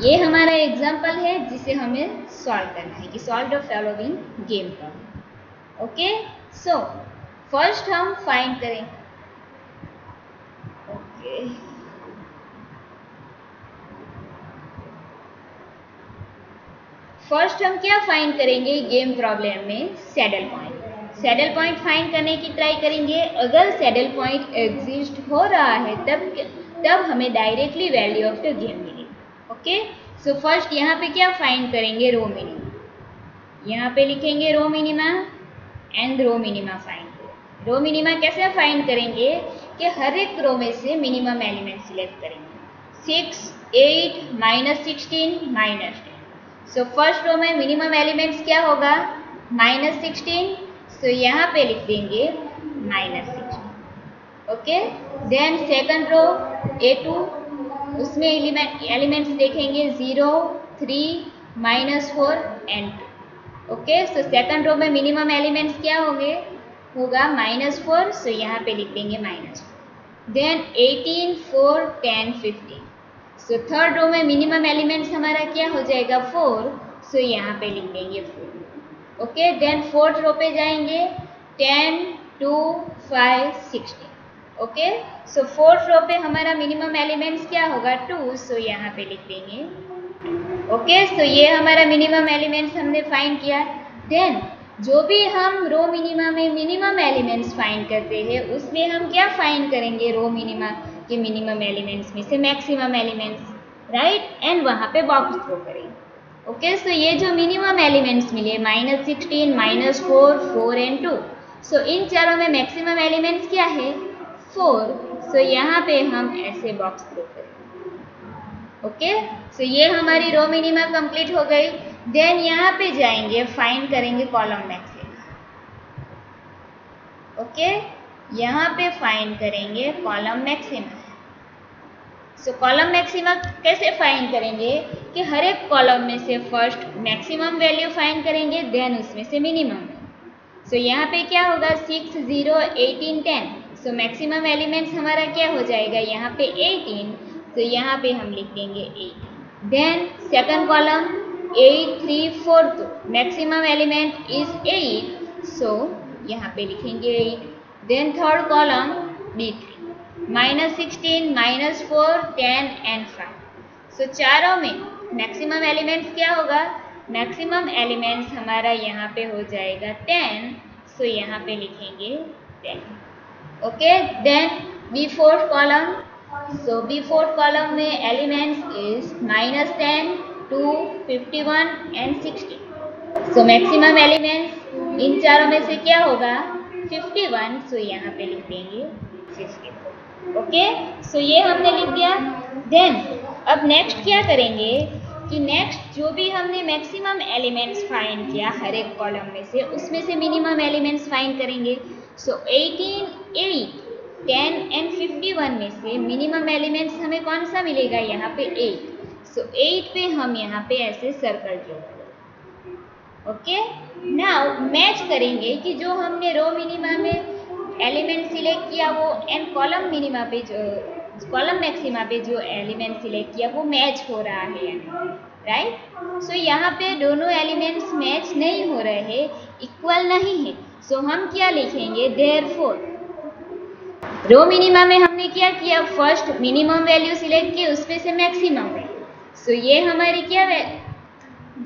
ये हमारा एग्ज़ाम्पल है जिसे हमें सॉल्व करना है कि solve the following game problem okay so first हम फाइंड करें। ओके फ़र्स्ट हम क्या फाइंड करेंगे गेम प्रॉब्लम में? Saddle point saddle point find करने की ट्राई करेंगे। अगर सैडल पॉइंट एग्जिस्ट हो रहा है, तब तब हमें directly value of the game मिलेगी। ओके? सो फ़र्स्ट यहाँ पे क्या फाइंड करेंगे? रो मिनिमा यहाँ पे लिखेंगे row minima and row minima find row minima कैसे फाइंड करेंगे? कि हर एक रो में से मिनिमम एलिमेंट सिलेक्ट करेंगे. Six eight minus sixteen minus ten so first row में मिनिमम एलिमेंट्स क्या होगा? माइनस सिक्सटीन सो यहाँ पे लिख देंगे minus sixteen okay then second row A two उसमें एलिमेंट एलिमेंट्स देखेंगे zero three minus four and two okay so second row में मिनिमम एलिमेंट्स क्या होंगे? होगा माइनस फोर सो यहाँ पे लिख देंगे minus four then eighteen four ten fifteen so third row में मिनिमम एलिमेंट्स हमारा क्या हो जाएगा? फोर सो यहाँ पे लिख देंगे four okay then fourth row पे जाएँगे. Ten two five sixteen okay so fourth row पे हमारा मिनिमम एलिमेंट्स क्या होगा? टू सो यहाँ पे लिख देंगे। ओके सो ये हमारा मिनिमम एलिमेंट्स हमने फाइंड किया। देन जो भी हम रो मिनिमा में मिनिमम एलिमेंट्स फाइंड करते हैं, उसमें हम क्या फाइंड करेंगे रो मिनिमा के मिनिमम एलिमेंट्स में से मैक्सिमम एलिमेंट्स राइट एंड वहाँ पे बॉक्स थ्रो करेंगे। ओके सो ये जो मिनिमम एलिमेंट्स मिले minus sixteen minus four four and two so इन चारों में मैक्सिमम एलिमेंट्स क्या है? फोर सो यहाँ पे हम ऐसे बॉक्स थ्रो करें। ओके सो ये हमारी रो मिनिमा कंप्लीट हो गई। देन यहाँ पे जाएँगे फाइंड करेंगे कॉलम मैक्सिमा ओके यहाँ पे फाइंड करेंगे column maxima so column maxima कैसे फाइंड करेंगे? कि हर एक कॉलम में से फ़र्स्ट मैक्सिमम वैल्यू फाइंड करेंगे देन उसमें से मिनिमम सो so, यहाँ पे क्या होगा? Six zero eighteen ten so maximum elements हमारा क्या हो जाएगा? यहाँ पे 18 तो यहाँ पे हम लिख देंगे 8 then second column 8 3 4 two maximum element is 8 so यहाँ पे लिखेंगे 8 then third column D three minus sixteen minus four ten and five so चारों में मैक्सिमम एलिमेंट्स क्या होगा? मैक्सिमम एलिमेंट्स हमारा यहाँ पे हो जाएगा टेन सो यहाँ पे लिखेंगे ten okay, then b fourth column. So, b fourth column में elements is minus 10 to 51 and 60 so, maximum elements इन चारों में से क्या होगा? 51 so यहाँ पे लिख देंगे 64 ओके सो ये हमने लिख दिया. देन अब नेक्स्ट क्या करेंगे? कि नेक्स्ट जो भी हमने मैक्सिमम एलिमेंट्स फाइंड किया हर एक कॉलम में से, उसमें से मिनिमम एलिमेंट्स फाइंड करेंगे. So eighteen eight ten and fifty one में से मिनिमम एलिमेंट्स हमें कौन सा मिलेगा? यहाँ पे एट सो एट पे हम यहाँ पे ऐसे circle draw okay now match करेंगे कि जो हमने रो मिनिमा में एलिमेंट सिलेक्ट किया वो एंड कॉलम मिनिमा पे जो कॉलम मैक्सिमा पे जो एलिमेंट सिलेक्ट किया वो मैच हो रहा है राइट सो so, यहाँ पे दोनों एलिमेंट्स मैच नहीं हो रहे हैं इक्वल नहीं है। सो so, हम क्या लिखेंगे? देयर फोर रो मिनिमा में हमने क्या किया? फ़र्स्ट मिनिमम वैल्यू सिलेक्ट की उसमें से मैक्सिमम वैल्यू सो ये हमारी क्या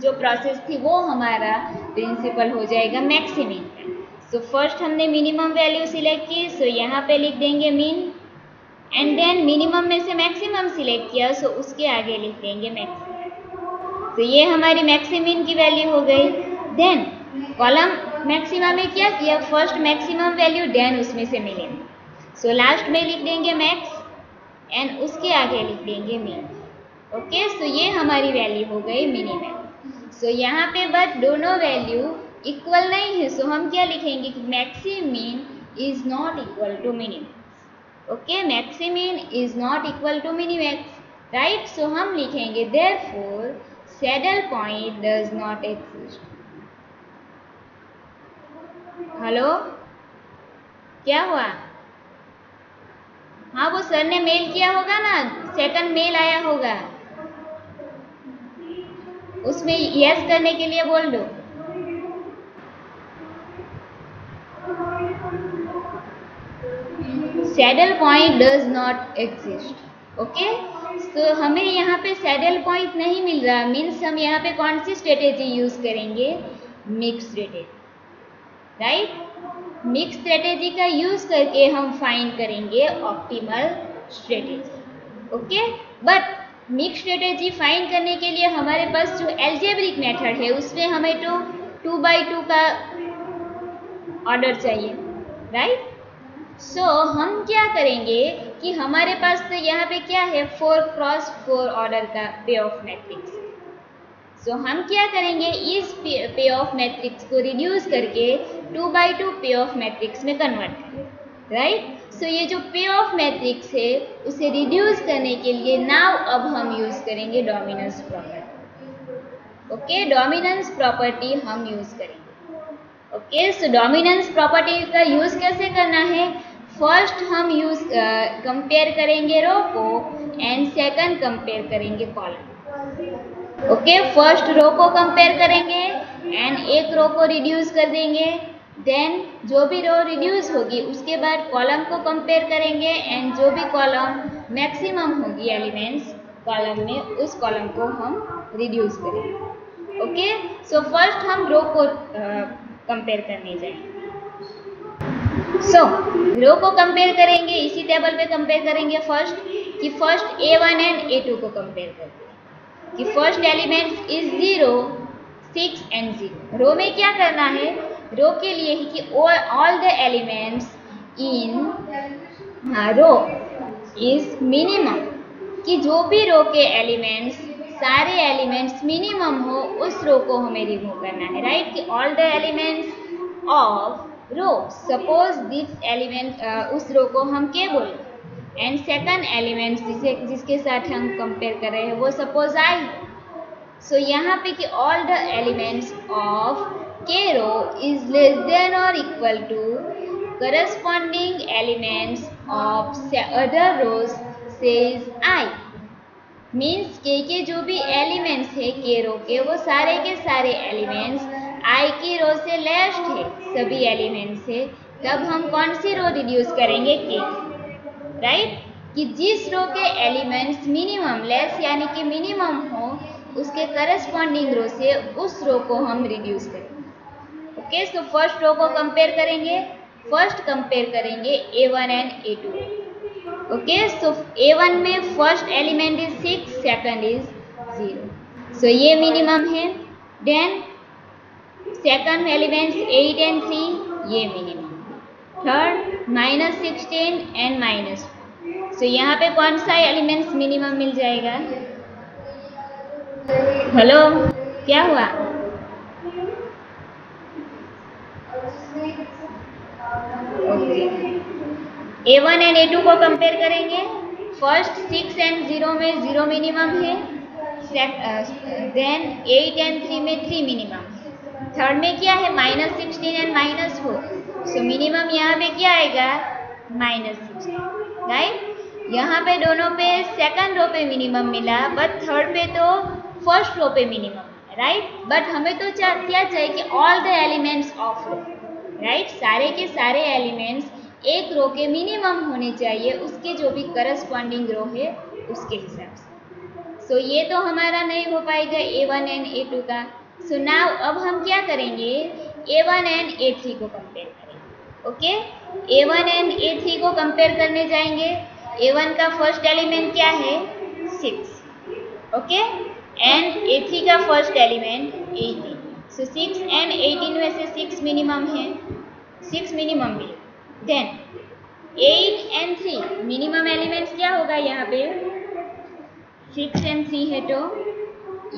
जो प्रोसेस थी वो हमारा प्रिंसिपल हो जाएगा मैक्सिमम सो फ़र्स्ट हमने मिनिमम वैल्यू सिलेक्ट की सो so यहाँ पे लिख देंगे मीन एंड देन मिनिमम में से मैक्सिमम सिलेक्ट किया सो so उसके आगे लिख देंगे मैक्सिमम तो ये हमारी मैक्सिमिन की वैल्यू हो गई। देन कॉलम मैक्सिमम में क्या किया फ़र्स्ट मैक्सिमम वैल्यू देन उसमें से मिलेंगे सो लास्ट में लिख देंगे मैक्स एंड उसके आगे लिख देंगे मीन ओके सो ये हमारी वैल्यू हो गई मिनिमम सो यहाँ पे बट दोनों वैल्यू इक्वल नहीं है सो so हम क्या लिखेंगे कि maximin is not equal to minimum okay maximin is not equal to minimax right so हम लिखेंगे therefore saddle point does not exist hello? क्या हुआ? हाँ वो सर ने मेल किया होगा ना? सेकंड मेल आया होगा। उसमें यस करने के लिए बोल दो। Saddle point does not exist okay तो हमें यहाँ पे सैडल पॉइंट नहीं मिल रहा। मीन्स हम यहाँ पे कौन सी स्ट्रेटेजी यूज़ करेंगे? Mix strategy right mix strategy का यूज़ करके हम फाइंड करेंगे optimal strategy okay but mix strategy find करने के लिए हमारे पास जो एल्जेब्रिक मेथड है उसमें हमें तो टू बाई टू का ऑर्डर चाहिए. राइट सो so, हम क्या करेंगे कि हमारे पास तो यहाँ पे क्या है? फोर क्रॉस फोर ऑर्डर का पे ऑफ़ मैट्रिक्स सो हम क्या करेंगे? इस पे ऑफ़ मैट्रिक्स को रिड्यूस करके two by two payoff matrix में कन्वर्ट राइट सो ये जो पे ऑफ़ मैट्रिक्स है, उसे रिड्यूस करने के लिए नाउ अब हम यूज़ करेंगे dominance property okay dominance property हम यूज़ करेंगे। ओके सो डोमिनेंस प्रॉपर्टी का यूज़ कैसे करना है? फ़र्स्ट हम यूज़ कंपेयर करेंगे रो को एंड सेकंड कंपेयर करेंगे कॉलम ओके फ़र्स्ट रो को कंपेयर करेंगे एंड एक रो को रिड्यूस कर देंगे. देन जो भी रो रिड्यूस होगी, उसके बाद कॉलम को कंपेयर करेंगे एंड जो भी कॉलम मैक्सिमम होगी एलिमेंट्स कॉलम में, उस कॉलम को हम रिड्यूस करेंगे. ओके सो फ़र्स्ट हम रो को कंपेयर करने जाएँगे सो रो को कंपेयर करेंगे, इसी टेबल पे कंपेयर करेंगे फ़र्स्ट कि first A one and A two को कंपेयर करते कि first element is zero six and zero row में क्या करना है? रो के लिए ही कि all the elements in row is minimum कि जो भी रो के एलिमेंट्स सारे एलिमेंट्स मिनिमम हो, उस रो को हमें रिमूव करना है राइट कि all the elements of row suppose this element उस रो को हम के बोले? एंड सेकंड एलिमेंट जिसे, जिसके साथ हम कंपेयर कर रहे हैं, वो सपोज़ आई सो यहाँ पे कि all the elements of K row is less than और equal to corresponding elements of other rows says I means K के जो भी एलिमेंट्स है के रो के, वो सारे के सारे एलिमेंट्स आई की रो से लेस्ट है, सभी एलिमेंट से तब हम कौन सी रो रिड्यूस करेंगे? के। राइट कि जिस रो के एलिमेंट्स मिनिमम लेस यानी कि मिनिमम हो, उसके करस्पॉन्डिंग रो से उस रो को हम रिड्यूस करेंगे। ओके सो फ़र्स्ट रो को कंपेयर करेंगे। फ़र्स्ट कंपेयर करेंगे A one and A two okay so A one में first element is six second is zero so ये मिनिमम है। Then second elements eight and three ये minimum third minus sixteen and minus so यहाँ पे कौन सा elements minimum मिल जाएगा? हेलो क्या हुआ? A one and A two को कंपेयर करेंगे. फ़र्स्ट सिक्स एंड ज़ीरो में ज़ीरो मिनिमम है. देन एट एंड थ्री में थ्री मिनिमम थर्ड में क्या है? Minus sixteen and minus four so minimum यहाँ पे क्या आएगा? माइनस सिक्सटीन राइट यहाँ पे दोनों पे सेकंड रो पे मिनिमम मिला बट थर्ड पे तो फ़र्स्ट रो पे मिनिमम राइट बट हमें तो क्या चाहिए कि all the elements of row right सारे के सारे एलिमेंट्स एक रो के मिनिमम होने चाहिए उसके जो भी करस्पॉन्डिंग रो है उसके हिसाब से। सो so, ये तो हमारा नहीं हो पाएगा A one and A two का। सो so नाउ अब हम क्या करेंगे? A one and A three को compare okay A one and A three को कंपेयर करने जाएँगे. ए वन का फ़र्स्ट एलिमेंट क्या है? Six okay and A three का first element eighteen so six and eighteen में से सिक्स मिनिमम है. सिक्स मिनिमम भी. Then eight and three minimum elements क्या होगा यहाँ पे? सिक्स एंड थ्री है तो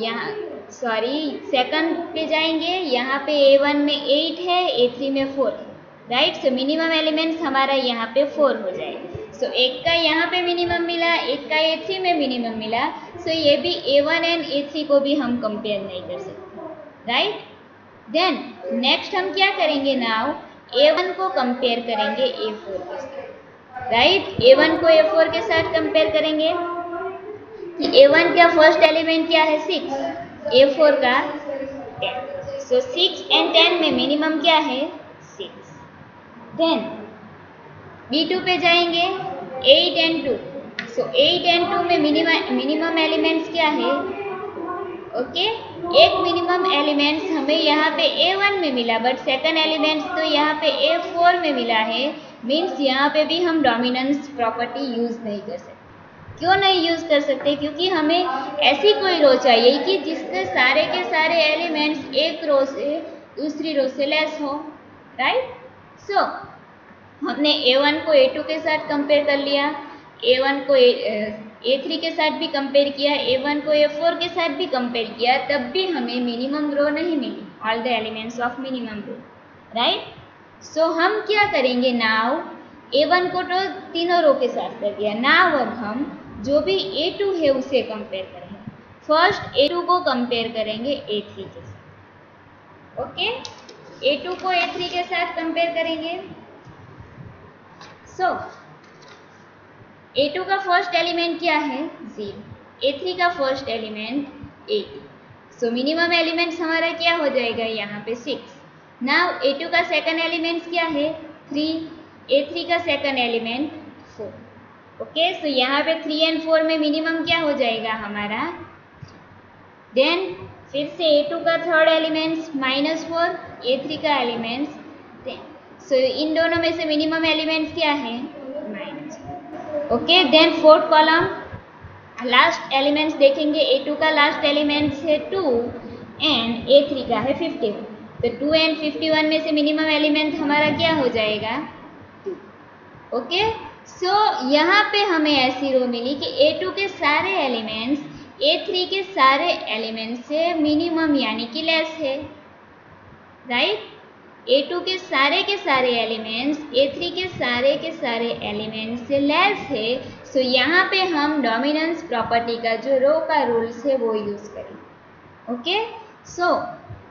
यहाँ सॉरी सेकंड पे जाएँगे. यहाँ पे ए वन में एट है ए थ्री में four right so minimum elements हमारा यहाँ पे फोर हो जाए। सो so, एक का यहाँ पे मिनिमम मिला एक का ए थ्री में मिनिमम मिला। सो so, ये भी A one and A three को भी हम कंपेयर नहीं कर सकते। राइट देन नेक्स्ट हम क्या करेंगे नाउ ए वन को कंपेयर करेंगे ए फोर के साथ। राइट ए वन को ए फोर के साथ कंपेयर करेंगे। ए वन का फ़र्स्ट एलिमेंट क्या है? सिक्स ए फोर का ten so six and ten में मिनिमम क्या है? सिक्स देन बी टू पे जाएँगे eight and two so eight and two में मिनिमम एलिमेंट्स क्या है? ओके? एक मिनिमम एलिमेंट्स हमें यहाँ पे ए वन में मिला बट सेकंड एलिमेंट्स तो यहाँ पे ए फोर में मिला है. मीन्स यहाँ पे भी हम डोमिनेंस प्रॉपर्टी यूज़ नहीं कर सकते. क्यों नहीं यूज़ कर सकते? क्योंकि हमें ऐसी कोई रो चाहिए कि जिसके सारे के सारे एलिमेंट्स एक रो से दूसरी रो से लेस हो राइट सो so, हमने ए वन को ए टू के साथ कंपेयर कर लिया ए वन को ए थ्री के साथ भी कंपेयर किया ए वन को ए फोर के साथ भी कंपेयर किया तब भी हमें मिनिमम रो नहीं मिली all the elements of minimum row right so हम क्या करेंगे नाव ए वन को तो तीनों रो के साथ कर दिया। नाव अब हम जो भी ए टू है उसे कंपेयर करेंगे। फ़र्स्ट ए टू को कंपेयर करेंगे ए थ्री के साथ। Okay okay? ए टू को ए थ्री के साथ कंपेयर करेंगे। सो so, टू का फ़र्स्ट एलिमेंट क्या है? ज़ीरो ए थ्री का first element A so minimum elements हमारा क्या हो जाएगा? यहाँ पे सिक्स नाउ ए टू का सेकंड एलिमेंट्स क्या है? थ्री ए थ्री का second element four okay so यहाँ पे थ्री एंड फोर में मिनिमम क्या हो जाएगा हमारा? देन फिर से ए टू का third elements minus four A three का एलिमेंट्स टेन सो इन दोनों में से मिनिमम एलिमेंट्स क्या है? Minus okay then fourth column last elements देखेंगे ए टू का लास्ट एलिमेंट्स है टू एंड ए थ्री का है फिफ्टी वन तो टू एंड फिफ्टी वन में से मिनिमम एलिमेंट हमारा क्या हो जाएगा? टू ओके सो यहाँ पे हमें ऐसी रो मिली कि ए टू के सारे एलिमेंट्स ए थ्री के सारे एलिमेंट्स से मिनिमम यानी कि लेस है। राइट ए टू के सारे के सारे एलिमेंट्स ए थ्री के सारे के सारे एलिमेंट्स से लेस है सो so, यहाँ पे हम डोमिनेंस प्रॉपर्टी का जो रो का रूल्स है वो यूज़ करें। ओके सो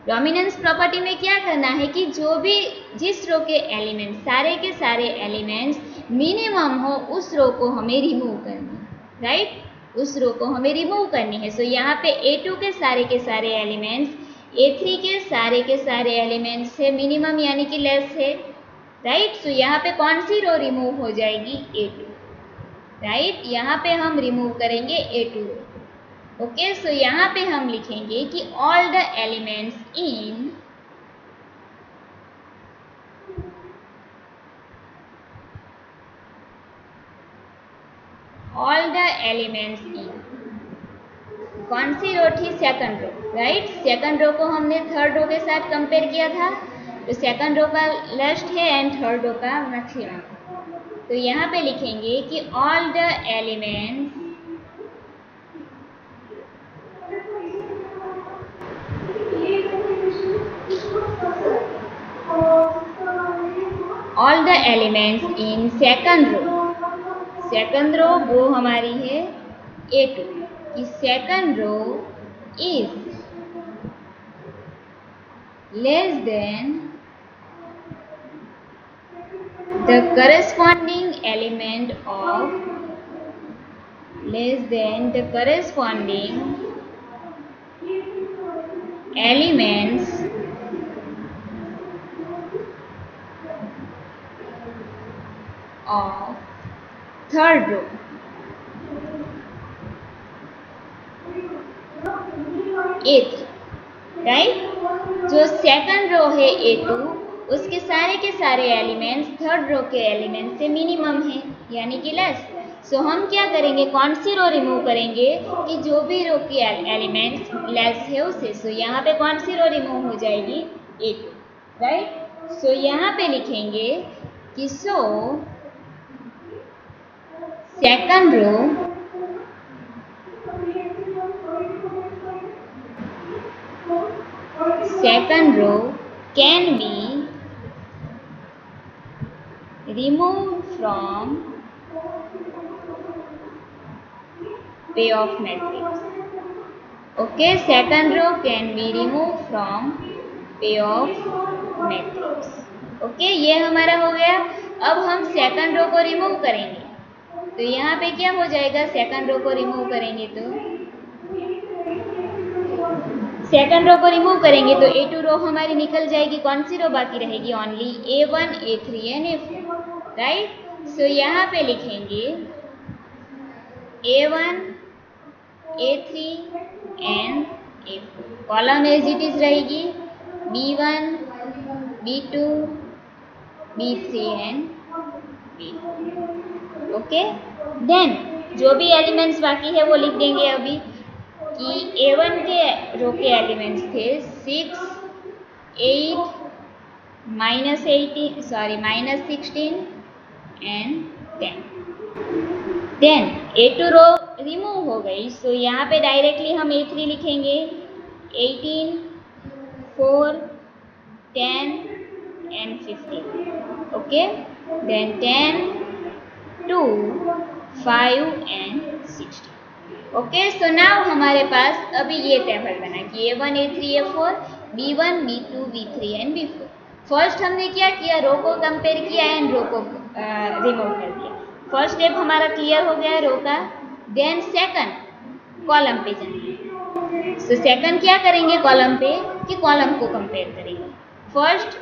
डोमिनेंस प्रॉपर्टी में क्या करना है कि जो भी जिस रो के एलिमेंट्स सारे के सारे एलिमेंट्स मिनिमम हो उस रो को हमें रिमूव करना राइट उस रो को हमें रिमूव करनी है। सो so, यहाँ पे ए टू के सारे के सारे एलिमेंट्स ए थ्री के सारे के सारे एलिमेंट्स से मिनिमम यानी कि लेस है। राइट सो यहाँ पे कौन सी रो रिमूव हो जाएगी? ए टू राइट यहाँ पे हम रिमूव करेंगे ए टू रो ओके सो यहाँ पे हम लिखेंगे कि all the elements in all the elements in. कौन सी रो थी? Second row right second row को हमने थर्ड रो के साथ कंपेयर किया था। तो सेकंड रो का लेस्ट है एंड थर्ड रो का मैक्सिमम तो यहाँ पे लिखेंगे कि all the elements all the elements in second row second row वो हमारी है ए टू कि second row is less than the corresponding element of less than the corresponding elements of third row. Eighth right? जो second row है A two उसके सारे के सारे एलिमेंट्स थर्ड रो के एलिमेंट से मिनिमम है यानी कि लेस सो so, हम क्या करेंगे? कौन सी रो रिमूव करेंगे? कि जो भी रो की एलिमेंट्स लेस है उसे. सो so, यहाँ पे कौन सी रो रिमूव हो जाएगी? ए टू राइट सो यहाँ पे लिखेंगे कि so second row second row can be removed from payoff matrix. Okay, second row can be removed from payoff matrix. okay, ये हमारा हो गया अब हम सेकंड रो को रिमूव करेंगे तो यहाँ पे क्या हो जाएगा? सेकंड रो को रिमूव करेंगे तो। सेकंड रो को रिमूव करेंगे तो ए टू रो हमारी निकल जाएगी। कौन सी रो बाकी रहेगी? Only A one A three and A four right so यहाँ पे लिखेंगे A one A three and A four column as it is रहेगी। B one B two B three and B okay then जो भी elements बाकी है, वो लिख देंगे अभी कि ए वन के रो के एलिमेंट्स थे six eight minus eighteen sorry minus sixteen and ten then A two row remove हो गई। सो so, यहाँ पे डायरेक्टली हम ए थ्री लिखेंगे। Eighteen four ten and fifteen okay then ten two five and sixty. Okay so now हमारे पास अभी ये टेबल बना कि A one A three A four, B one, B two, B three and B four. First हमने क्या किया? Row को कंपेयर किया एंड रो को रिमूव कर दिया। फ़र्स्ट स्टेप हमारा क्लियर हो गया है रो का। देन सेकंड कॉलम पे जाएँगे। सो सेकंड क्या करेंगे कॉलम पे? कि कॉलम को कंपेयर करेंगे। फ़र्स्ट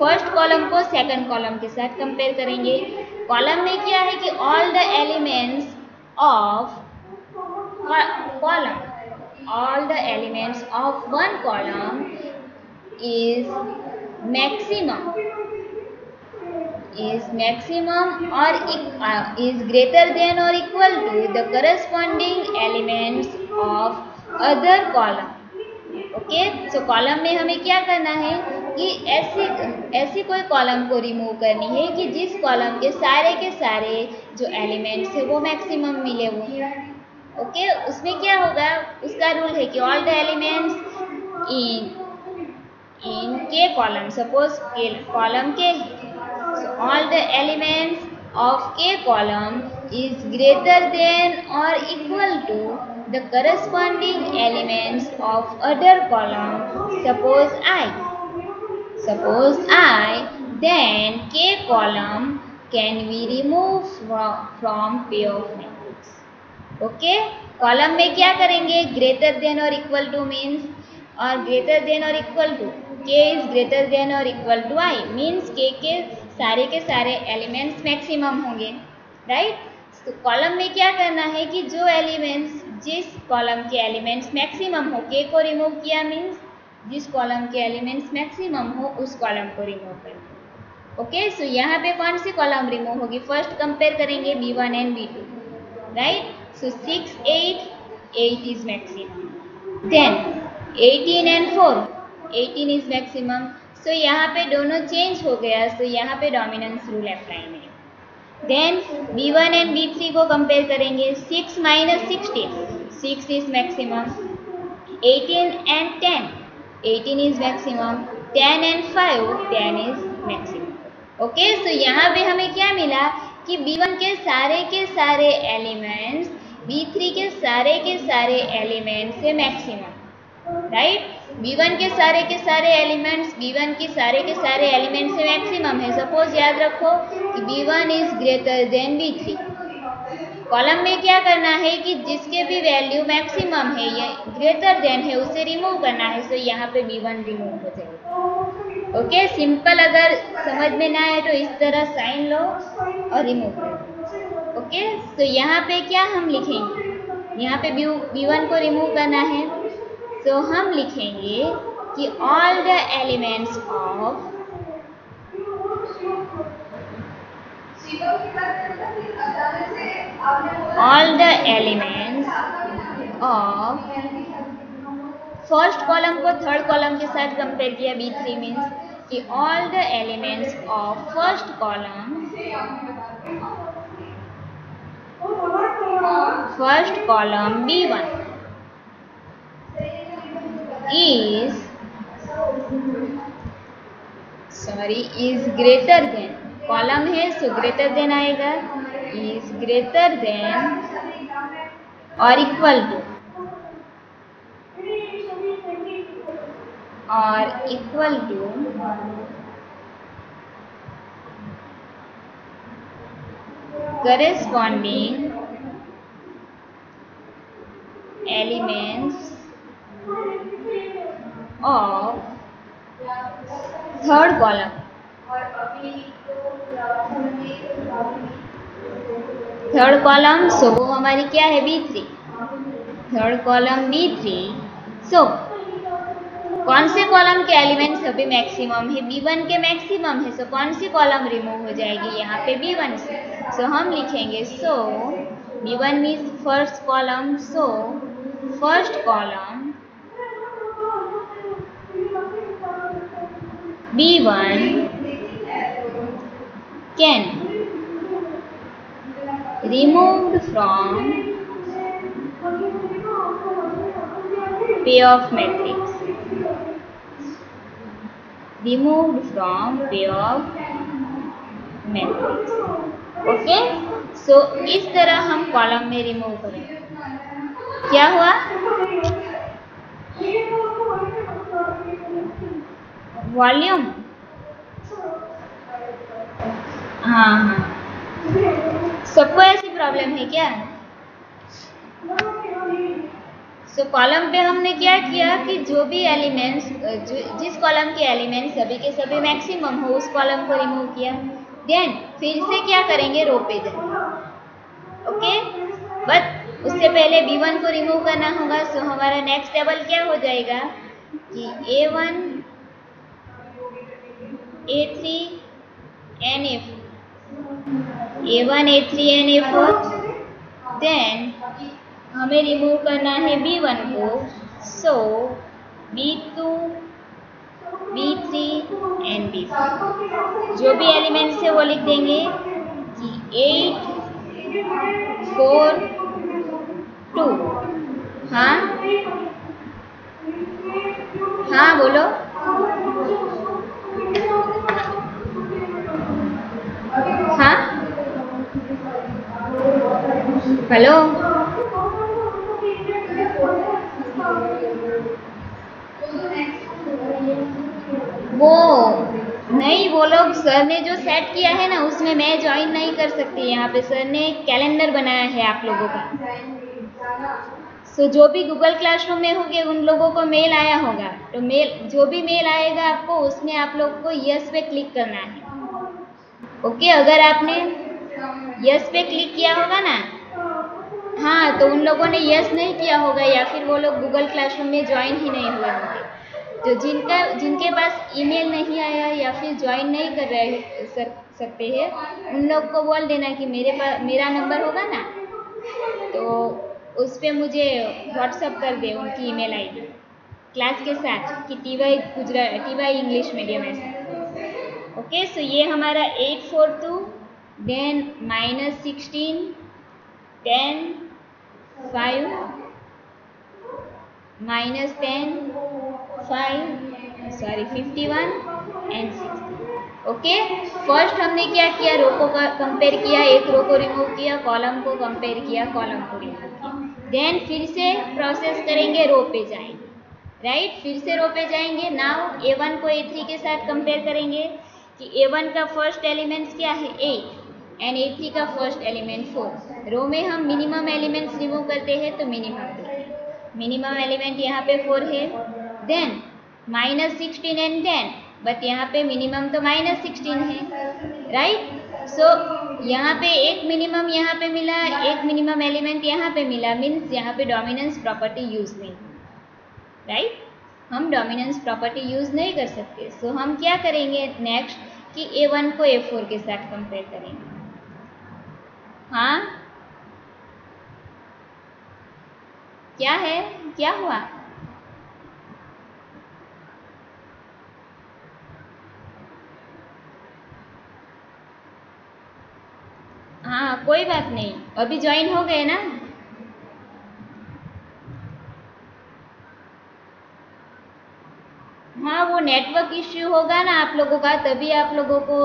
फ़र्स्ट कॉलम को सेकंड कॉलम के साथ कंपेयर करेंगे। कॉलम में क्या है कि all the elements of column all the elements of one column is maximum maximum or uh, is greater than or equal to the corresponding elements of other column. Okay so column में हमें क्या करना है? कि ऐसी ऐसी कोई column को रिमूव करनी है कि जिस कॉलम के सारे के सारे जो एलिमेंट्स हैं वो मैक्सिमम मिले हुए हैं ओके उसमें क्या होगा? उसका रूल है कि all the elements in in K column suppose K column के all the elements of K column is greater than और equal to the corresponding elements of other column suppose I suppose i then k column can be removed from, from pay of matrix? Okay column में क्या करेंगे? Greater than और equal to means और greater than और equal to K is greater than और equal to I means K के सारे के सारे एलिमेंट्स मैक्सिमम होंगे राइट तो कॉलम में क्या करना है कि जो एलिमेंट्स जिस कॉलम के एलिमेंट्स मैक्सिमम हो के को रिमूव किया मीन्स जिस कॉलम के एलिमेंट्स मैक्सिमम हो, उस कॉलम को रिमूव कर ओके सो यहाँ पे कौन सी कॉलम रिमूव होगी? फ़र्स्ट कंपेयर करेंगे B one and B two right so six eight eight is maximum then eighteen and four eighteen is maximum so यहाँ पे दोनों चेंज हो गया। सो so, यहाँ पे डोमिनेंस रूल अप्लाई नहीं। Then B one and B three को compare करेंगे। Six minus sixteen six is maximum eighteen and ten eighteen is maximum ten and five ten is maximum okay so यहाँ पे हमें क्या मिला कि बी वन के सारे के सारे एलिमेंट्स बी थ्री के सारे के सारे एलिमेंट्स से मैक्सिमम राइट B1 के सारे के सारे एलिमेंट्स B1 के सारे के सारे एलिमेंट्स से मैक्सिमम है। सपोज़ याद रखो कि B1 is greater then B3 column में क्या करना है कि जिसके भी वैल्यू मैक्सिमम है या ग्रेटर देन है, उसे रिमूव करना है। सो यहाँ पे बी वन रिमूव हो जाएगा। ओके सिंपल अगर समझ में ना आए तो इस तरह साइन लो और रिमूव करो ओके सो यहाँ पे क्या हम लिखेंगे? यहाँ पे बी वन को रिमूव करना है। सो तो हम लिखेंगे कि all the elements of all the elements of first column को थर्ड कॉलम के साथ कंपेयर किया बी थ्री मीन्स कि all the elements of first column first column B one is sorry is greater than column है so greater than आएगा। Is greater than और equal to और equal to corresponding elements of third column third column so वो हमारी क्या है B three third column B three so कौन से कॉलम के एलिमेंट्स अभी मैक्सिमम है? बी वन के मैक्सिमम है सो so, कौन सी कॉलम रिमूव हो जाएगी? यहाँ पे बी वन से। सो हम लिखेंगे so B one means first column so first column B one can removed from payoff matrix removed from payoff matrix okay so इस तरह हम कॉलम में रिमूव करें क्या हुआ वॉल्यूम हाँ हाँ सबको ऐसी प्रॉब्लम है क्या? सो so, कॉलम पे हमने क्या किया कि जो भी एलिमेंट्स जिस कॉलम के एलिमेंट्स सभी के सभी मैक्सिमम हो उस कॉलम को रिमूव किया। देन फिर से क्या करेंगे? रो पे ओके बट उससे पहले बी वन को रिमूव करना होगा। सो so, हमारा नेक्स्ट टेबल क्या हो जाएगा? कि A one A three and A four A one A three and A four then हमें रिमूव करना है बी वन को. सो B2 B3 एंड फोर जो भी एलिमेंट्स है वो लिख देंगे कि एट फोर टू हाँ? हाँ बोलो. हाँ? हेलो। वो नहीं वो लोग सर ने जो सेट किया है ना उसमें मैं ज्वाइन नहीं कर सकती। यहाँ पे सर ने कैलेंडर बनाया है आप लोगों का। सो so, जो भी गूगल क्लासरूम में होंगे उन लोगों को मेल आया होगा। तो मेल जो भी मेल आएगा आपको उसमें आप लोग को यस पे क्लिक करना है। ओके अगर आपने यस पे क्लिक किया होगा ना हाँ तो उन लोगों ने यस नहीं किया होगा या फिर वो लोग गूगल क्लासरूम में ज्वाइन ही नहीं हुए होंगे। तो जिनका जिनके पास ईमेल नहीं आया या फिर ज्वाइन नहीं कर रहे सर, सकते हैं उन लोग को बोल देना कि मेरे पास मेरा नंबर होगा ना तो उस पर मुझे व्हाट्सअप कर दे उनकी ईमेल आईडी क्लास के साथ कि T Y Gujarat T Y English medium ऐसा ओके सो ये हमारा eight four two then minus sixteen ten five minus ten five sorry fifty one and sixty okay first हमने क्या किया? रो को कंपेयर किया, एक रो को रिमूव किया कॉलम को कंपेयर किया कॉलम को रिमूव किया. देन फिर से प्रोसेस करेंगे रो पे जाएँगे. Right right? फिर से रो पे जाएँगे. नाउ ए वन को ए थ्री के साथ कंपेयर करेंगे कि ए वन का फ़र्स्ट एलिमेंट्स क्या है? एट एंड ए थ्री का फ़र्स्ट एलिमेंट फोर रो में हम मिनिमम एलिमेंट्स रिमूव करते हैं तो मिनिमम मिनिमम एलिमेंट यहाँ पे फोर है. Then minus sixteen and ten but यहाँ पे मिनिमम तो माइनस सिक्सटीन है. राइट सो यहाँ पे एक मिनिमम यहाँ पे मिला एक मिनिमम एलिमेंट यहाँ पे मिला मीन्स यहाँ पे डोमिनेंस प्रॉपर्टी यूज़ नहीं. राइट हम डोमिनेंस प्रॉपर्टी यूज़ नहीं कर सकते. सो so, हम क्या करेंगे नेक्स्ट कि ए वन को ए फोर के साथ कंपेयर करेंगे. हाँ? क्या है? क्या हुआ? हाँ कोई बात नहीं। अभी ज्वाइन हो गए ना? हाँ वो नेटवर्क इश्यू होगा ना आप लोगों का, तभी आप लोगों को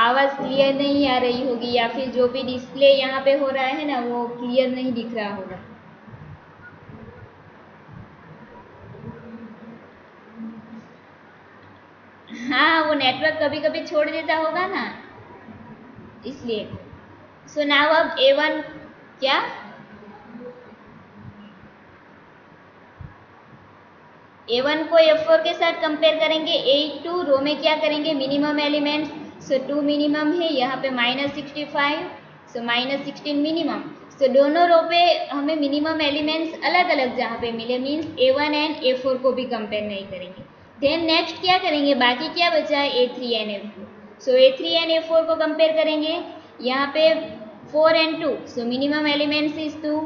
आवाज़ क्लियर नहीं आ रही होगी या फिर जो भी डिस्प्ले यहाँ पे हो रहा है ना, वो क्लियर नहीं दिख रहा होगा। हाँ वो नेटवर्क कभी कभी छोड़ देता होगा ना, इसलिए। सो नाउ अब ए वन क्या? ए वन को ए फोर के साथ कंपेयर करेंगे ए टू रो में क्या करेंगे? Minimum elements so two minimum है, यहाँ पे minus sixty five so minus sixteen minimum so दोनों रो पे हमें मिनिमम एलिमेंट्स अलग अलग जहाँ पे मिले means A one and A four को भी कंपेयर नहीं करेंगे. देन नेक्स्ट क्या करेंगे? बाकी क्या बचा है? A three and A four so A three and A four को कंपेयर करेंगे, यहाँ पे four and two so minimum elements is two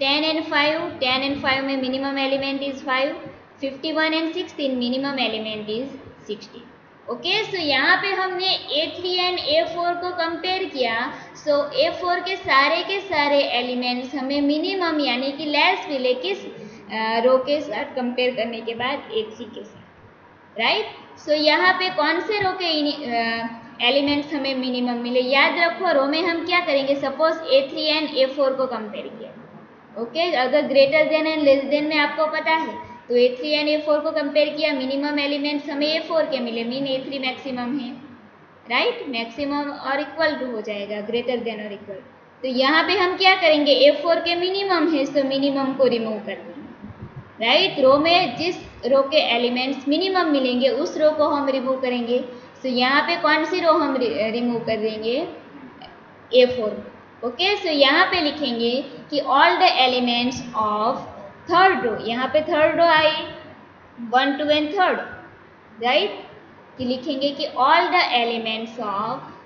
ten and five ten and five में minimum element is five fifty one and sixteen minimum element is sixteen okay so यहाँ पे हमने A three and A four को compare किया. So A four के सारे के सारे एलिमेंट्स हमें मिनिमम यानी कि लेस मिले किस रो के साथ कंपेयर करने के बाद ए थ्री के साथ. राइट सो यहाँ पे कौन से रो के एलिमेंट्स हमें मिनिमम मिले? याद रखो रो में हम क्या करेंगे? Suppose A three and A four को कंपेयर किया. Okay okay? अगर greater than and less than में आपको पता है तो A three and A four को कंपेयर किया मिनिमम एलिमेंट्स हमें ए फोर के मिले मीन ए थ्री मैक्सिमम है। राइट मैक्सिमम और इक्वल टू हो जाएगा ग्रेटर देन और इक्वल तो यहाँ पे हम क्या करेंगे? ए फोर के मिनिमम है तो मिनिमम को रिमूव कर देंगे। राइट रो में जिस रो के एलिमेंट्स मिनिमम मिलेंगे, उस रो को हम रिमूव करेंगे। तो यहाँ पे कौन सी रो हम रिमूव कर देंगे? ए फोर ओके सो यहाँ पे लिखेंगे कि all the elements of third row यहाँ पे third row I one two and third right कि लिखेंगे कि all the elements of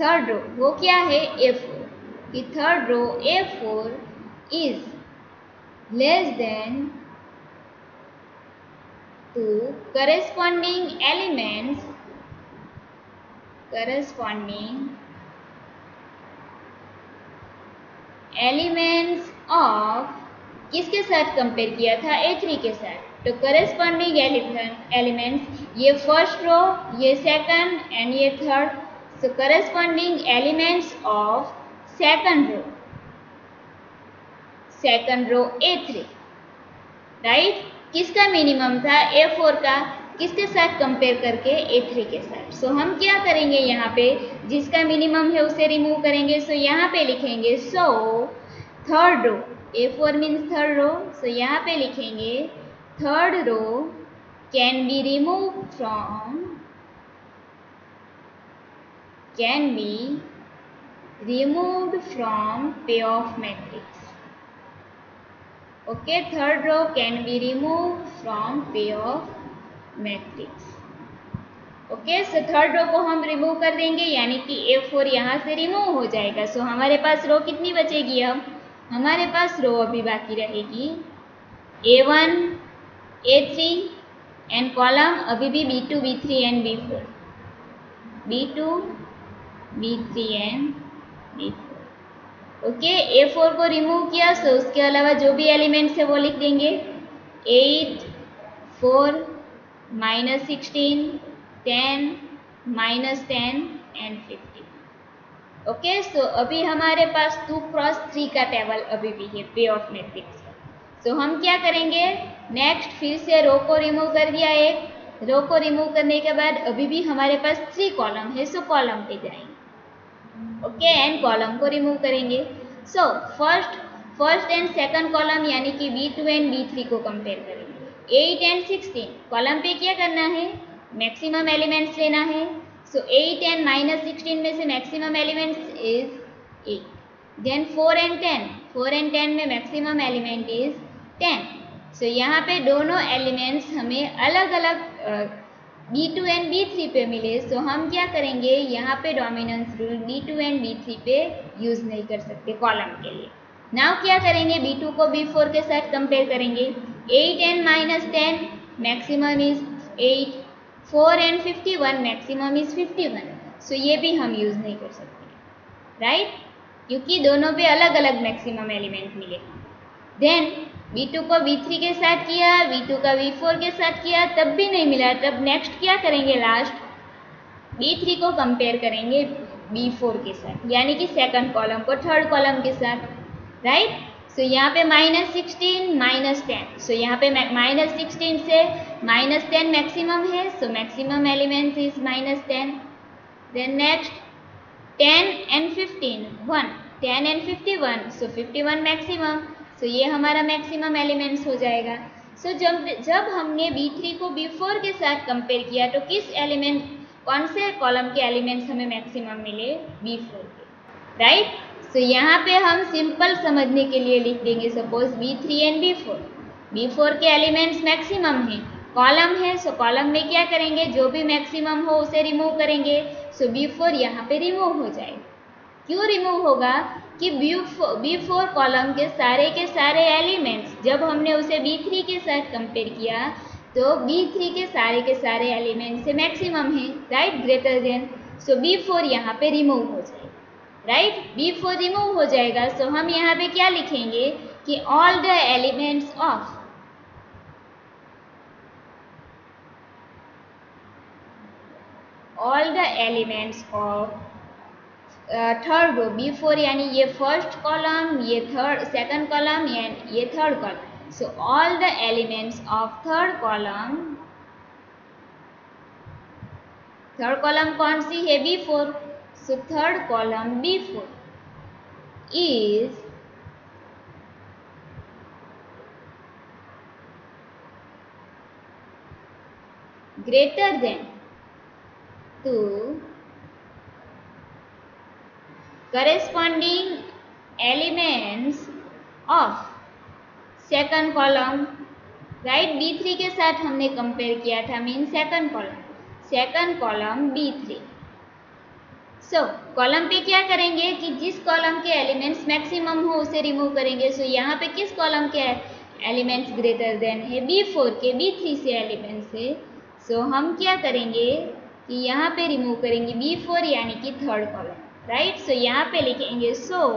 third row वो क्या है? ए फोर कि third row A four is less than to corresponding elements corresponding elements of किसके साथ कंपेयर किया था? ए थ्री के साथ। तो करस्पॉन्डिंग एलिमेंट्स ये फ़र्स्ट रो ये सेकंड एंड ये third so corresponding elements of second row second row A three right किसका मिनिमम था? ए फोर का। किसके साथ कंपेयर करके ए थ्री के साथ? सो so, हम क्या करेंगे यहाँ पे? जिसका मिनिमम है उसे रिमूव करेंगे। सो so, यहाँ पे लिखेंगे so third row A four means third row so यहाँ पे लिखेंगे third row can be remove from can be removed from payoff matrix. Okay third row can be removed from payoff matrix. Okay so third row को हम remove कर देंगे यानी कि ए four यहाँ से रिमूव हो जाएगा. सो so, हमारे पास रो कितनी बचेगी अब? हमारे पास रो अभी बाकी रहेगी. A one A three and column अभी भी B two B three and B four B two B three and B four okay A four को रिमूव किया सो so उसके अलावा जो भी एलिमेंट्स है वो लिख देंगे. Eight four minus sixteen ten minus ten and fifteen okay so अभी हमारे पास टू क्रॉस थ्री का टेबल अभी भी है पे ऑफ़ मैट्रिक्स का। सो हम क्या करेंगे? नेक्स्ट फिर से रो को रिमूव कर दिया एक। रो को रिमूव करने के बाद अभी भी हमारे पास थ्री कॉलम है सो कॉलम पे जाएँगे। ओके एंड कॉलम को रिमूव करेंगे। So first first and second column यानी कि B two and B three को कंपेयर करेंगे। एट एंड सिक्सटीन कॉलम पे क्या करना है? मैक्सिमम एलिमेंट्स लेना है। So eight and minus sixteen में से maximum elements is eight then four and ten four and ten में maximum element is ten so यहाँ पे दोनों एलिमेंट्स हमें अलग अलग B two and B three पे मिले। सो so, हम क्या करेंगे? यहाँ पे dominance rule B two and B three पे यूज़ नहीं कर सकते कॉलम के लिए। नाउ क्या करेंगे? बी टू को बी फोर के साथ कंपेयर करेंगे। Eight and minus ten maximum is eight four and fifty one maximum is fifty one so ये भी हम यूज़ नहीं कर सकते राइट right? क्योंकि दोनों पे अलग अलग मैक्सिमम एलिमेंट मिले देन V2 को V3 के साथ किया V2 का V4 के साथ किया, तब भी नहीं मिला। तब नेक्स्ट क्या करेंगे लास्ट B3 को कंपेयर करेंगे B4 के साथ, यानी कि सेकंड कॉलम को थर्ड कॉलम के साथ राइट सो so, यहाँ पे minus sixteen minus ten so यहाँ पे माइनस सिक्सटीन से माइनस टेन मैक्सिमम है. So maximum element is minus ten then next ten and fifteen one ten and fifty one so fifty one maximum so ये हमारा maximum elements हो जाएगा. So so, जब जब हमने B3 को B4 के साथ कंपेयर किया तो किस एलिमेंट कौन से कॉलम के एलिमेंट्स हमें मैक्सिमम मिले? B4 के. राइट सो यहाँ पे हम सिंपल समझने के लिए लिख देंगे suppose B three and B4 B4 के एलिमेंट्स मैक्सिमम हैं कॉलम है सो कॉलम में क्या करेंगे? जो भी मैक्सिमम हो उसे रिमूव करेंगे. सो बी फोर यहाँ पर रिमूव हो जाए क्यों रिमूव होगा? कि B four B four column के सारे के सारे एलिमेंट्स जब हमने उसे बी थ्री के साथ कंपेयर किया तो बी थ्री के सारे के सारे एलिमेंट्स से मैक्सिमम है right greater than so B four यहाँ पे रिमूव हो जाएगा. राइट बी फोर रिमूव हो जाएगा सो so हम यहाँ पे क्या लिखेंगे कि all the elements of all the elements of third row B four यानी ये फ़र्स्ट कॉलम ये थर्ड सेकंड कॉलम ये third column so all the elements of third column third column कौन सी है? B four third column B four is greater than to corresponding elements of second column right B three के साथ हमने compare किया था mean second column second column B three so column पे क्या करेंगे कि जिस कॉलम के एलिमेंट्स मैक्सिमम हो उसे रिमूव करेंगे। सो so, यहाँ पे किस कॉलम के एलिमेंट्स ग्रेटर देन है? बी फोर के बी थ्री से एलिमेंट्स है सो। So, हम क्या करेंगे कि यहाँ पे रिमूव करेंगे बी फोर यानी कि थर्ड कॉलम राइट सो यहाँ पे लिखेंगे so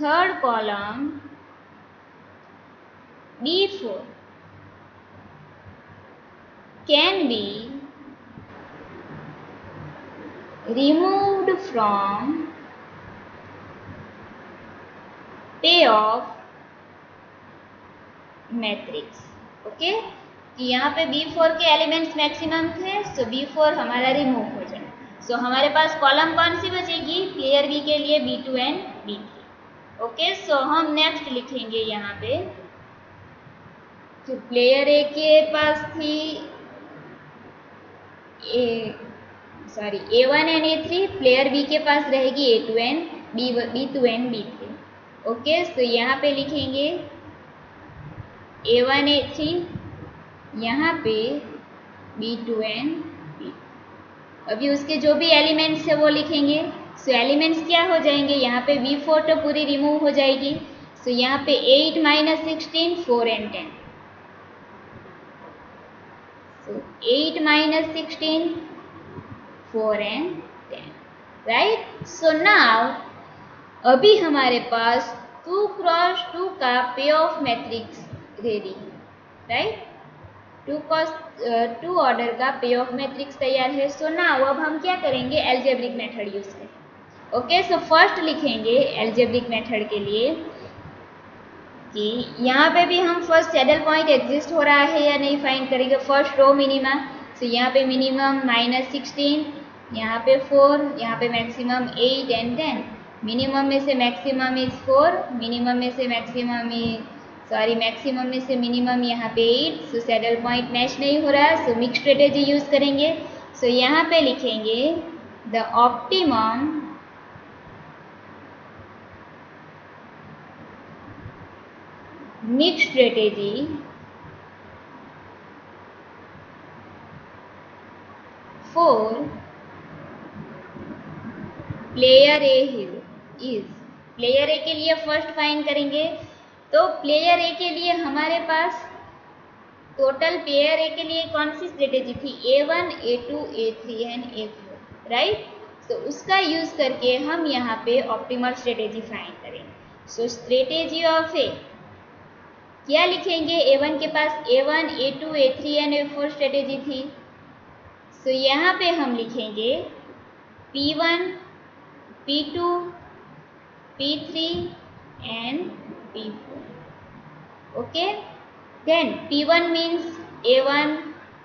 third column B four can be removed from payoff matrix. Okay? कि यहाँ पे बी फोर के एलिमेंट्स मैक्सिमम थे सो बी फोर हमारा रिमूव हो जाए। सो हमारे पास कॉलम कौन सी बचेगी? प्लेयर बी के लिए B two and B three okay so हम नेक्स्ट लिखेंगे यहाँ पे। तो प्लेयर ए के पास थी A sorry A one and A three player B के पास रहेगी A two and B B two and B three okay तो यहाँ पे लिखेंगे ए वन ए थ्री यहाँ पे बी टू एन बी अभी उसके जो भी एलिमेंट्स है वो लिखेंगे. सो एलिमेंट्स क्या हो जाएँगे? यहाँ पे बी फोर तो पूरी रिमूव हो जाएगी. सो यहाँ पे eight minus sixteen four and ten so eight minus sixteen four and ten right so now अभी हमारे पास टू क्रॉस टू का payoff matrix ready right two cross two order का पे ऑफ़ मैट्रिक्स तैयार है। सो ना अब हम क्या करेंगे? एल्जेब्रिक मेथड यूज़ करेंगे ओके सो फ़र्स्ट लिखेंगे एल्जेब्रिक मेथड के लिए कि यहाँ पे भी हम फ़र्स्ट सैडल पॉइंट एग्जिस्ट हो रहा है या नहीं फाइंड करेंगे? फ़र्स्ट रो मिनिमा सो यहाँ पे मिनिमम माइनस सिक्सटीन यहाँ पे फोर यहाँ पे maximum eight and ten minimum में से मैक्सिमम इज़ फोर मिनिमम में से मैक्सिमम सॉरी मैक्सिमम में से मिनिमम यहाँ पे eight so saddle point match नहीं हो रहा सो मिक्स स्ट्रेटेजी यूज़ करेंगे. सो so, यहाँ पे लिखेंगे the optimum mix strategy for player A is player A के लिए फ़र्स्ट फाइन करेंगे तो प्लेयर ए के लिए हमारे पास टोटल प्लेयर ए के लिए कौन सी स्ट्रेटेजी थी? A one A two A three and A four right तो उसका यूज़ करके हम यहाँ पे ऑप्टिमल स्ट्रेटेजी फाइंड करेंगे। सो स्ट्रेटेजी ऑफ़ ए क्या लिखेंगे? ए वन के पास A one A two A three and A four strategy थी। सो so, यहाँ पे हम लिखेंगे P one P two P three and P4 okay? Then P1 means A1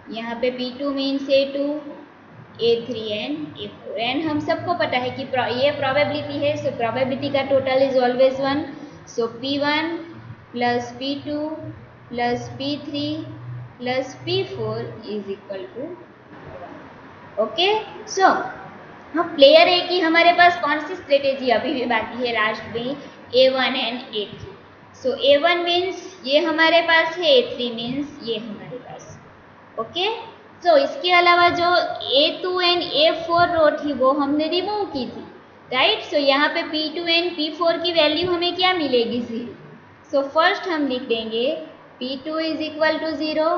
यहाँ पे P2 means A2 A three and A four and हम सबको पता है कि ये प्रोबेबिलिटी है सो प्रोबेबिलिटी का total is always one so P one plus P two plus P three plus P four is equal to okay so हम player A की हमारे पास कौन सी स्ट्रेटेजी अभी भी बाकी है? लास्ट में A one and A three so A one means ये हमारे पास है ए थ्री मीन्स ये हमारे पास. ओके सो so, इसके अलावा जो A two and A four row थी वो हमने रिमूव की थी. राइट सो यहाँ पे P two and P four की वैल्यू हमें क्या मिलेगी? ज़ीरो सो फ़र्स्ट हम लिख देंगे P two is equal to zero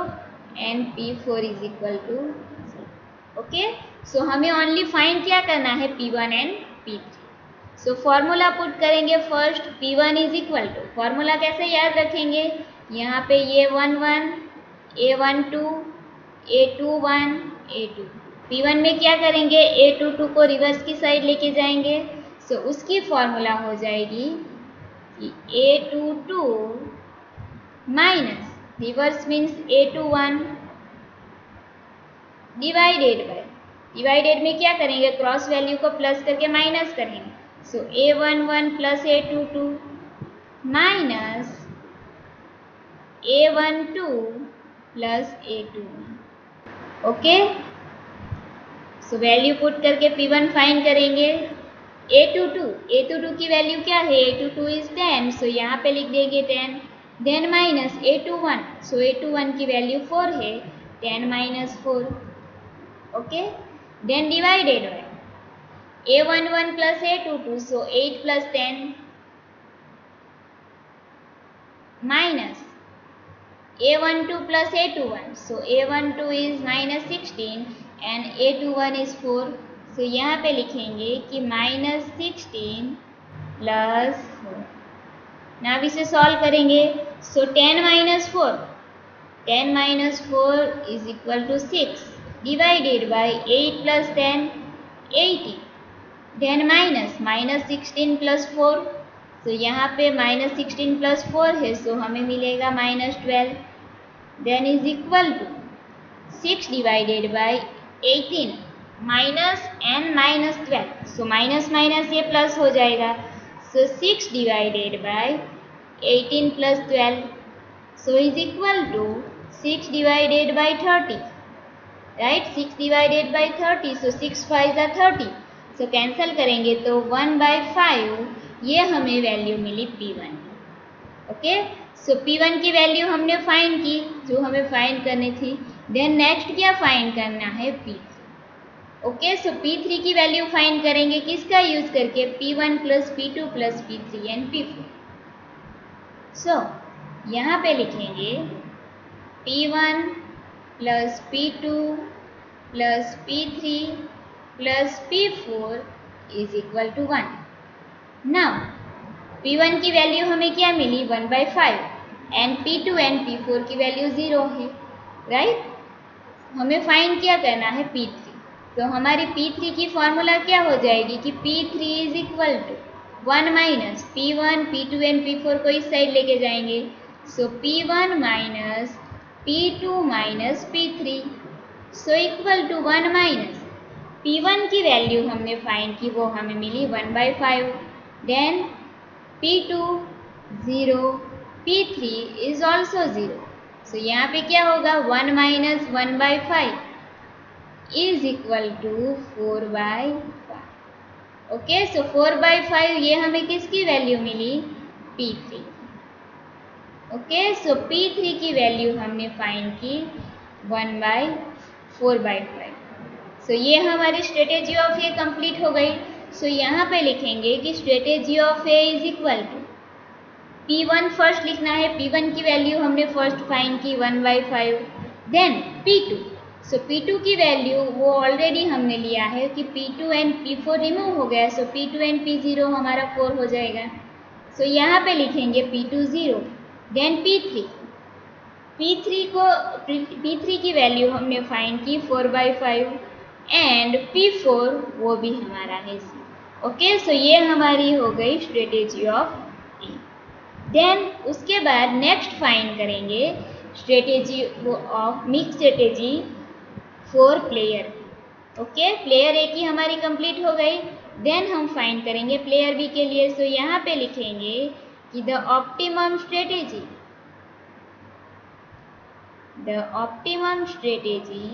and P four is equal to zero okay so so, हमें ओनली फाइंड क्या करना है? P one and P three so formula put करेंगे first P one is equal to formula कैसे याद रखेंगे? यहाँ पे ये one one A one two A two one A two P one में क्या करेंगे? ए टू टू को रिवर्स की साइड लेके जाएँगे. सो so, उसकी फॉर्मूला हो जाएगी कि A two two minus reverse means A two one divided by divided में क्या करेंगे? क्रॉस वैल्यू को प्लस करके माइनस करेंगे। So A one one plus A two two minus A one two plus A two okay so value put करके P one fine करेंगे। A two two A two two की value क्या है? A two two is ten so यहाँ पे लिख देंगे ten then minus A two one so A two one की वैल्यू फोर है. Ten minus four okay one one plus A two two so eight plus ten minus a12 plus a21 so a12 is minus 16 and a21 is 4 so यहाँ पे लिखेंगे कि minus 16 plus 4 now इसे solve करेंगे so 10 minus 4 10 minus 4 is equal to 6 divided by 8 plus 10 80 then minus minus 16 plus 4 तो यहाँ पे minus sixteen plus four है सो हमें मिलेगा minus twelve then is equal to six divided by eighteen minus n minus twelve so minus minus ये plus हो जाएगा. So six divided by eighteen plus twelve so is equal to six divided by thirty right six divided by thirty so six five ज़ा thirty so cancel करेंगे तो one by five ये हमें value मिली P one okay so P one की value हमने find की, जो हमें फाइंड करनी थी. देन नेक्स्ट क्या फाइंड करना है? P three okay so P three की वैल्यू फाइंड करेंगे किसका? यूज़ करके P one plus P two plus P three and P four so यहाँ पे लिखेंगे P one plus P two plus P three plus P four is equal to one. ना P one की value हमें क्या मिली? One by five. And P two and P four की value zero है right हमें फाइंड क्या करना है? P three. तो हमारी पी थ्री की फॉर्मूला क्या हो जाएगी कि P three is equal to one minus P one, P two and P four को इस साइड लेके जाएँगे। So P one minus P two minus P three so equal to one minus P one की value हमने find की, वो हमें मिली one by five then P2 0 P3 is also 0 so यहाँ पे क्या होगा? One minus one by five is equal to four by five okay so four by five ये हमें किसकी वैल्यू मिली? P3 okay so P three की value हमने फाइंड की one by four by five so ये हमारी स्ट्रेटेजी ऑफ़ ये कंप्लीट हो गई. सो so, यहाँ पे लिखेंगे कि strategy of A is equal to P one first लिखना है. पी वन की वैल्यू हमने फ़र्स्ट फाइंड की one by five then P two so P two की वैल्यू वो ऑलरेडी हमने लिया है कि P two and P four remove हो गया. So P two and P zero हमारा फोर हो जाएगा. सो so, यहाँ पे लिखेंगे P two zero then P three P three को पी थ्री की वैल्यू हमने फाइंड की four by five and P four वो भी हमारा है सी ओके सो ये हमारी हो गई स्ट्रेटेजी ऑफ़ ए देन उसके बाद नेक्स्ट फाइंड करेंगे strategy of mix strategy four player okay player A की हमारी कंप्लीट हो गई. देन हम फाइंड करेंगे प्लेयर बी के लिए. सो so, यहाँ पे लिखेंगे the optimum strategy the optimum strategy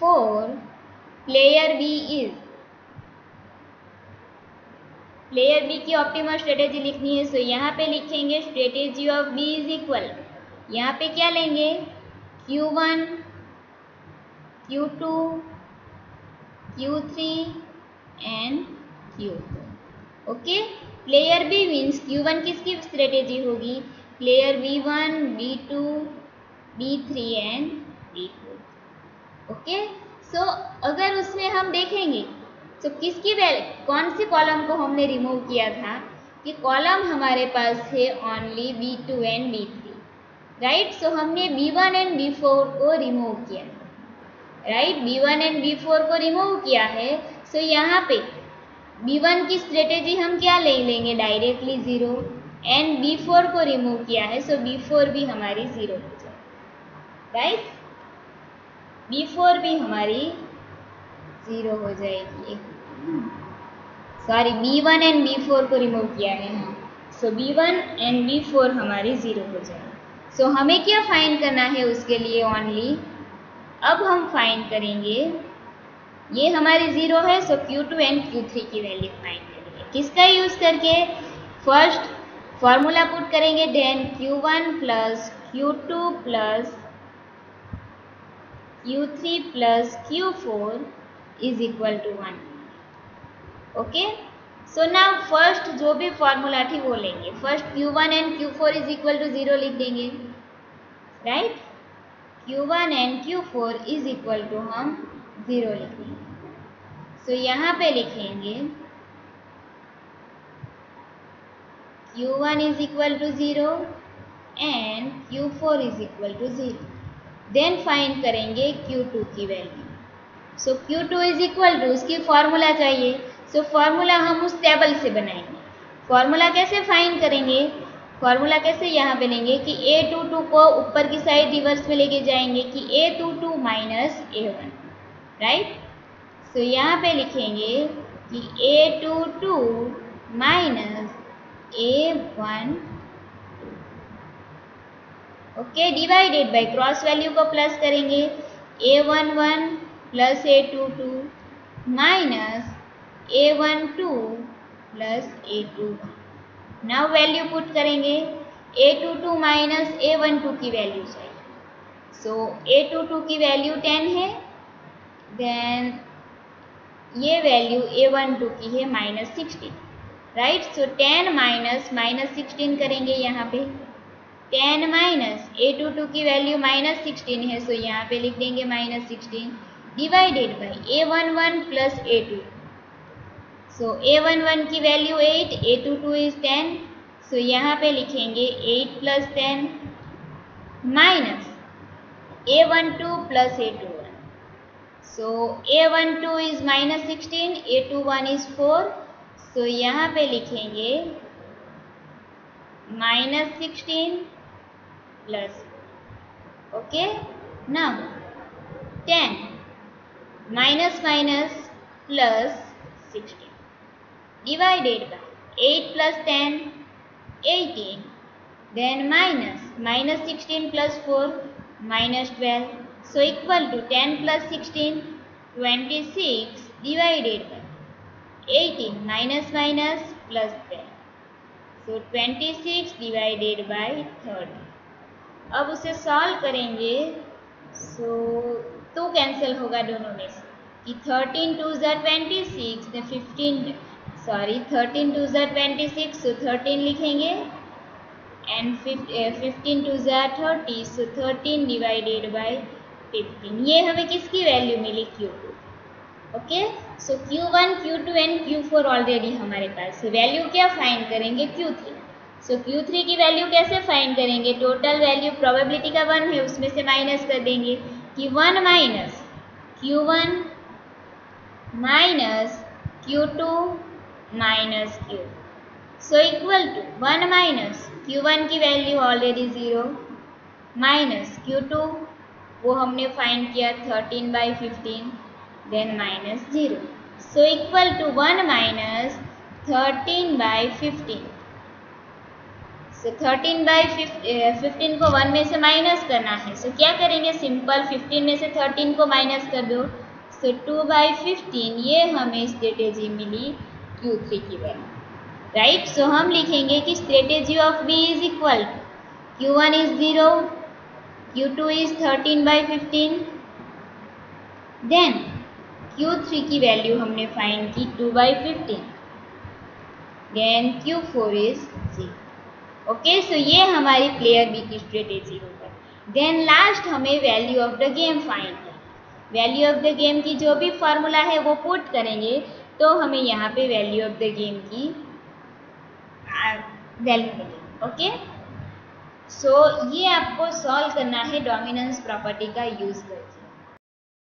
for player B is player B की ऑप्टिमल स्ट्रेटेजी लिखनी है सो यहाँ पे लिखेंगे strategy of B is equal यहाँ पे क्या लेंगे? Q1 Q2 Q3 and Q4 okay? Player B means Q one किसकी स्ट्रेटेजी होगी? Player B1 B2 B3 and B four okay? So अगर उसमें हम देखेंगे तो so, किसकी वैल कौन सी कॉलम को हमने रिमूव किया था? कि कॉलम हमारे पास है only B two and B three right so हमने B one and B four को रिमूव किया। Right B one and B four को रिमूव किया है। सो so यहाँ पे बी वन की स्ट्रेटेजी हम क्या ले लेंगे? Directly zero and B four को रिमूव किया है सो बी फोर भी हमारी ज़ीरो हो जाए। राइट बी फोर भी हमारी ज़ीरो हो जाएगी। Sorry B one and B four को रिमूव किया है हाँ। So B one and B four हमारी ज़ीरो हो जाएगी। सो so, हमें क्या फाइंड करना है उसके लिए ओनली अब हम फाइंड करेंगे ये हमारी ज़ीरो है so Q two and Q three की वैल्यू फाइंड करेंगे किसका यूज़ करके फ़र्स्ट फॉर्मूला पुट करेंगे then Q one plus Q two plus Q three plus Q four is equal to one okay so ना first जो भी formula थी वो लेंगे। First Q one and Q four is equal to zero लिख देंगे। Right Q one and Q four is equal to हम zero लिखेंगे सो so, यहाँ पे लिखेंगे Q one is equal to zero and Q four is equal to zero then find करेंगे Q two की value so Q two is equal to उसकी formula चाहिए। So so, formula हम उस टेबल से बनाएँगे। फार्मूला कैसे फाइंड करेंगे? फार्मूला कैसे यहाँ पे लेंगे कि ए टू टू को ऊपर की साइड रिवर्स में लेके जाएँगे कि A two two minus A one right so यहाँ पे लिखेंगे कि A two two minus A one okay divided by cross value को प्लस करेंगे। A one one plus A two two minus A one two plus A two one now value put करेंगे। A two two minus A one two की value चाहिए। So ए two two की value ten है। Then ये value ए one two की है minus sixteen right so ten minus minus sixteen करेंगे यहाँ पे। Ten minus A two two की वैल्यू माइनस सिक्सटीन है सो so यहाँ पे लिख देंगे minus sixteen divided by A one one plus A two so A one one की value eight A two two is ten so यहाँ पे लिखेंगे eight plus ten minus A one two plus A two so A one two is minus sixteen A two one is four so यहाँ पे लिखेंगे minus sixteen plus okay ना ten minus minus plus sixteen divided by 8 plus 10, 18. Then minus, minus 16 plus 4, minus 12. So equal to 10 plus 16, 26 divided by 18 minus minus plus 10. So 26 divided by 30. अब उसे solve करेंगे सो तो cancel होगा दोनों में से कि थर्टीन टू ज़ा ट्वेंटी सिक्स ने फिफ्टीन सॉरी थर्टीन टू ज़ा ट्वेंटी सिक्स सो थर्टीन लिखेंगे एंड फिफ्टीन टू ज़ा thirty so thirteen divided by fifteen ये हमें किसकी value milli? Q two okay so Q one Q two and Q four already हमारे पास value क्या find करेंगे? Q three so Q three की वैल्यू कैसे फाइंड करेंगे? टोटल वैल्यू प्रोबेबिलिटी का वन है, उसमें से माइनस कर देंगे। कि one minus Q one minus Q two minus Q so equal to one minus Q one की value already zero minus Q two वो हमने फाइंड किया thirteen by fifteen then minus zero so equal to one minus thirteen by fifteen so thirteen by fifteen को one में से minus करना है। So so, क्या करेंगे? सिंपल फिफ्टीन में से थर्टीन को माइनस कर दो। सो टू बाई फिफ्टीन ये हमें स्ट्रेटेजी मिली क्यू थ्री की वैल्यू राइट सो हम लिखेंगे कि strategy of B is equal Q one is zero Q two is thirteen by fifteen then Q three की वैल्यू हमने फाइंड की two by fifteen then Q four is zero okay so ये हमारी player B की strategy होगा then last हमें value of the game find value of the game की जो भी फार्मूला है वो पुट करेंगे तो हमें यहाँ पे वैल्यू ऑफ़ द गेम की वैल्यू मिलेगी. ओके सो so, ये आपको सॉल्व करना है डोमिनेंस प्रॉपर्टी का यूज़ करके।